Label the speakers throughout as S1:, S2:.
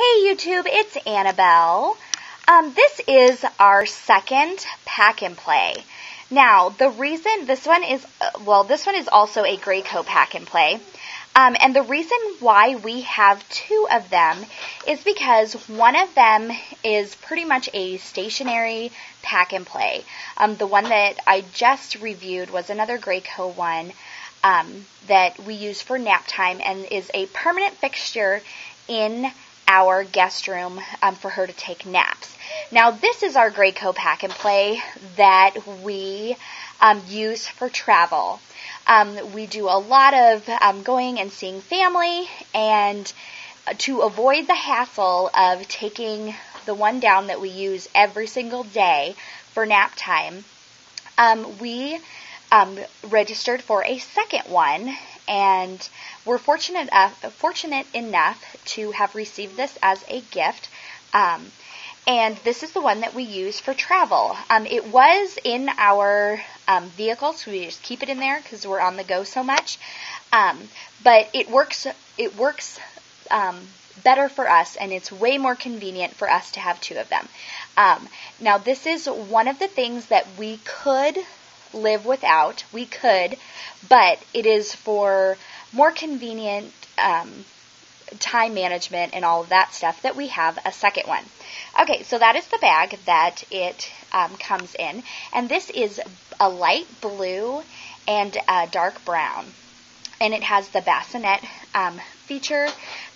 S1: Hey YouTube, it's Annabelle. Um, this is our second pack and play. Now, the reason this one is, uh, well, this one is also a Graco pack and play. Um, and the reason why we have two of them is because one of them is pretty much a stationary pack and play. Um, the one that I just reviewed was another Graco one um, that we use for nap time and is a permanent fixture in our guest room um, for her to take naps. Now, this is our Graco pack and play that we um, use for travel. Um, we do a lot of um, going and seeing family, and to avoid the hassle of taking the one down that we use every single day for nap time, um, we um, registered for a second one and we're fortunate enough, fortunate enough to have received this as a gift. Um, and this is the one that we use for travel. Um, it was in our um, vehicle, so we just keep it in there because we're on the go so much. Um, but it works. It works um, better for us, and it's way more convenient for us to have two of them. Um, now, this is one of the things that we could live without. We could, but it is for more convenient um, time management and all of that stuff that we have a second one. Okay, so that is the bag that it um, comes in, and this is a light blue and a dark brown, and it has the bassinet um, feature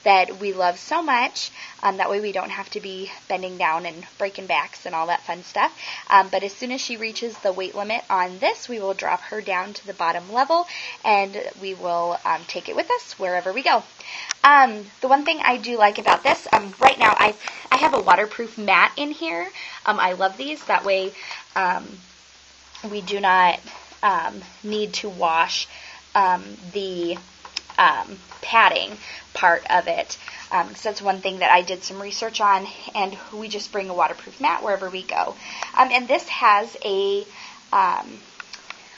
S1: that we love so much. Um, that way we don't have to be bending down and breaking backs and all that fun stuff. Um, but as soon as she reaches the weight limit on this, we will drop her down to the bottom level and we will um, take it with us wherever we go. Um, the one thing I do like about this, um, right now I I have a waterproof mat in here. Um, I love these. That way we do not need to wash the um, padding part of it. Um, so that's one thing that I did some research on, and we just bring a waterproof mat wherever we go. Um, and this has a um,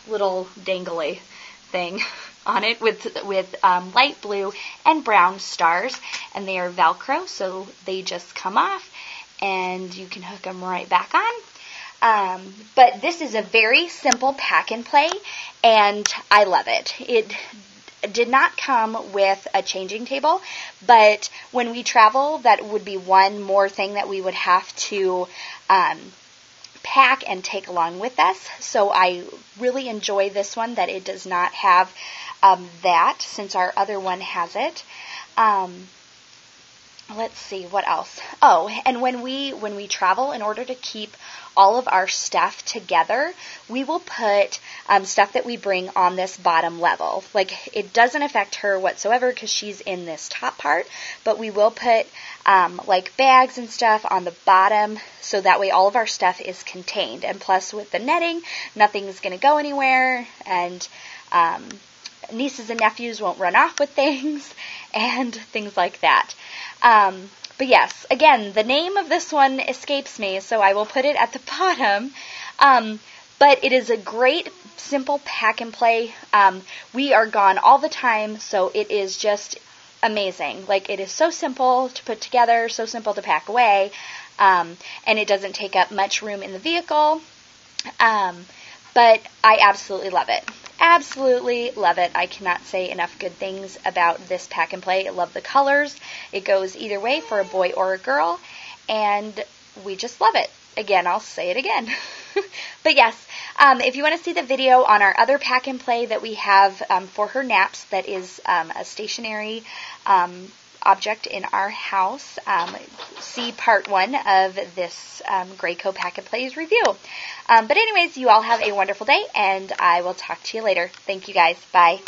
S1: little dangly thing on it with with um, light blue and brown stars, and they are Velcro, so they just come off, and you can hook them right back on. Um, but this is a very simple pack and play, and I love it. It did not come with a changing table, but when we travel, that would be one more thing that we would have to um, pack and take along with us. So I really enjoy this one that it does not have um, that since our other one has it. Um, let's see what else. Oh, and when we when we travel, in order to keep all of our stuff together, we will put um, stuff that we bring on this bottom level. Like it doesn't affect her whatsoever because she's in this top part, but we will put um, like bags and stuff on the bottom so that way all of our stuff is contained. And plus, with the netting, nothing's going to go anywhere, and um, nieces and nephews won't run off with things and things like that. Um, but yes, again, the name of this one escapes me, so I will put it at the bottom. Um, but it is a great, simple pack and play. Um, we are gone all the time, so it is just amazing. Like, it is so simple to put together, so simple to pack away, um, and it doesn't take up much room in the vehicle. Um, but I absolutely love it. Absolutely love it. I cannot say enough good things about this pack and play. I love the colors. It goes either way for a boy or a girl, and we just love it. Again, I'll say it again. but yes, um, if you want to see the video on our other pack and play that we have um, for her naps, that is um, a stationary um, object in our house, um, see part one of this um, Graco Pack and Plays review. Um, but anyways, you all have a wonderful day, and I will talk to you later. Thank you guys. Bye.